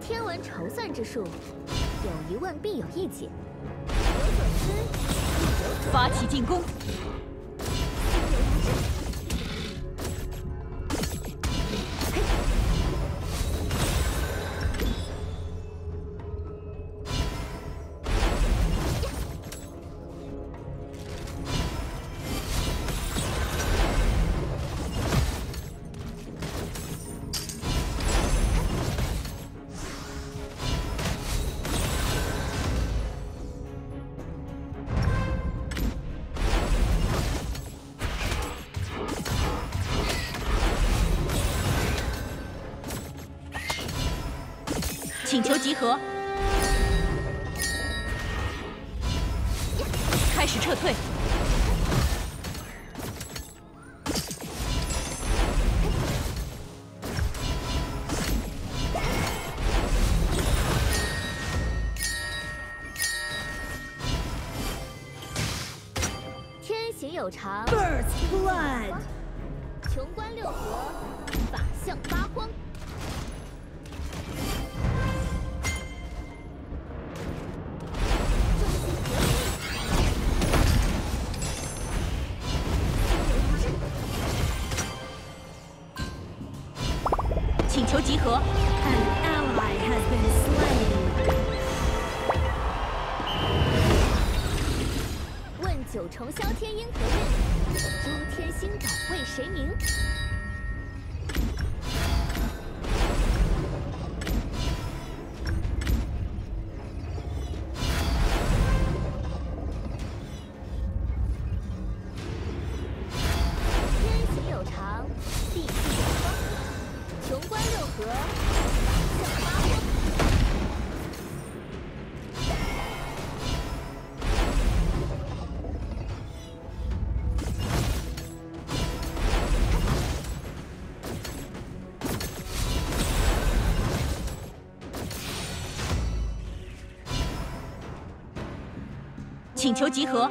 天文筹算之术，有疑问必有一解。发起进攻。请求集合，开始撤退。天行有常，Birds Blood，穷观六国，法相八荒。集合。问九重霄天音何韵？诸天星胆为谁明？请求集合。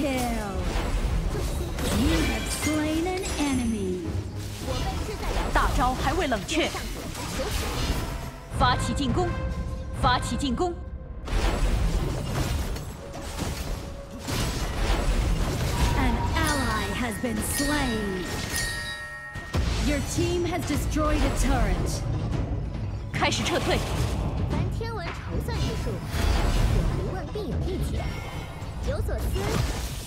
kill. 大招还未冷却，发起进攻！发起进攻！An ally has been slain. Your team has destroyed a turret. 开始撤退。凡天文筹算之术，有不问必有异解，有所思。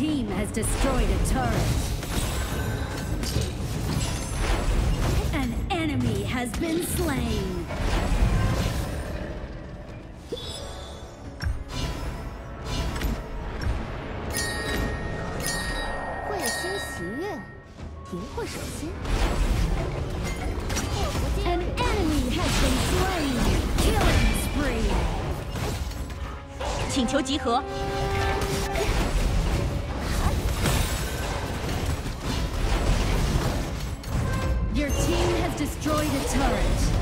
team has destroyed a turret. An enemy has been slain. An enemy has been slain. Killing spree. 请求集合。the turret.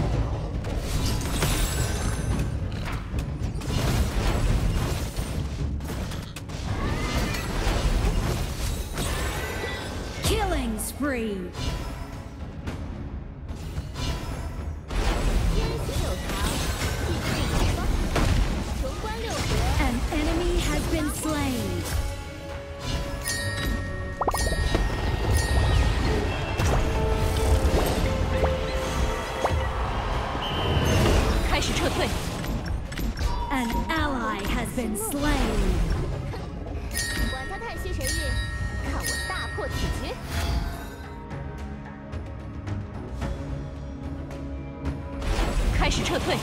开始撤退。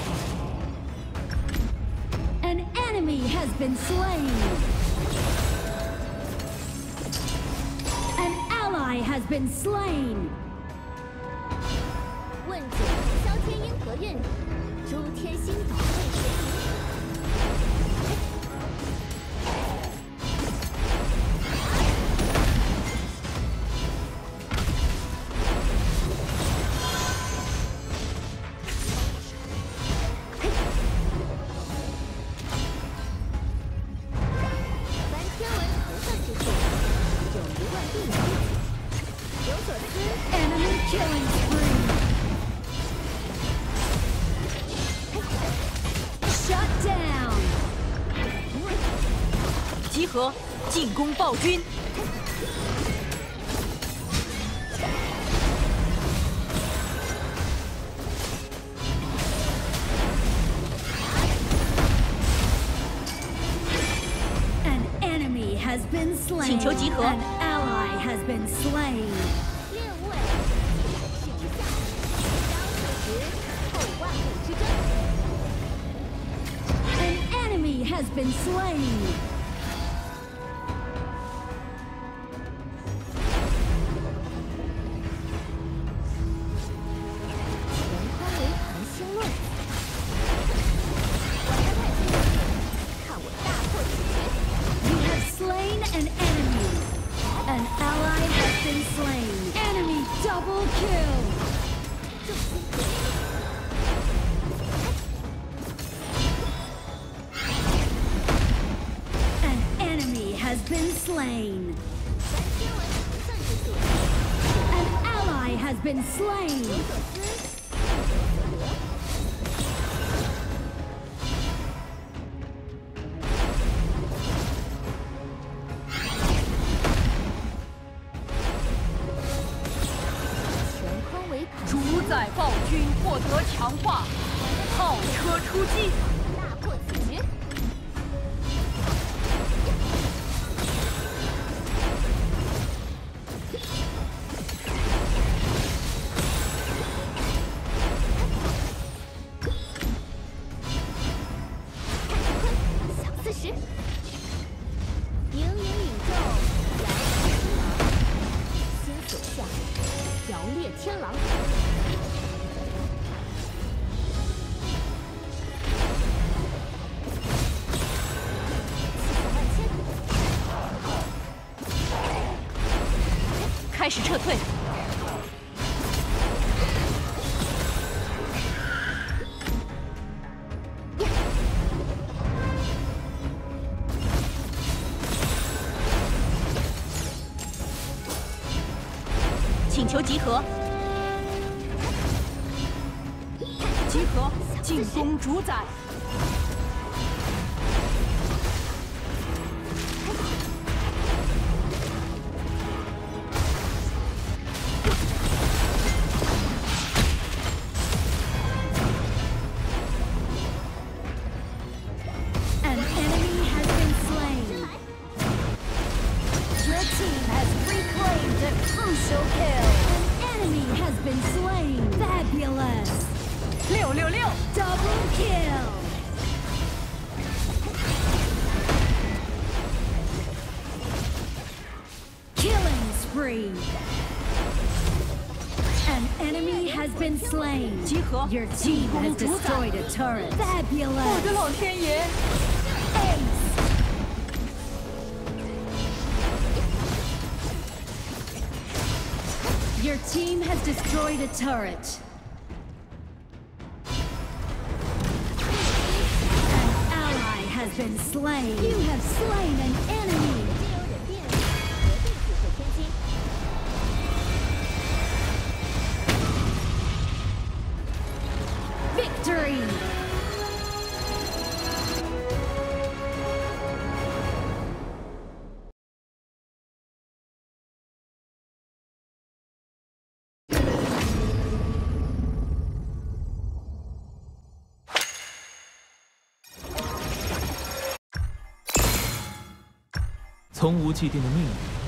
An enemy has been slain. An ally has been slain. Killing spree. Shut down. An ally has been slain. has been slain. slain。An ally has been slain. 主宰暴君获得强化，炮车出击。盈盈宇宙摇星芒，新手下摇曳天狼，开始撤退。主宰。Your team has reclaimed a crucial kill. An enemy has been 六六六，double kill。Killing spree. An enemy has been slain. Your team has destroyed a turret. Fabulous. 我的老天爷！Ace. Your team has destroyed a turret. slain. You have slain an enemy. 从无既定的命运。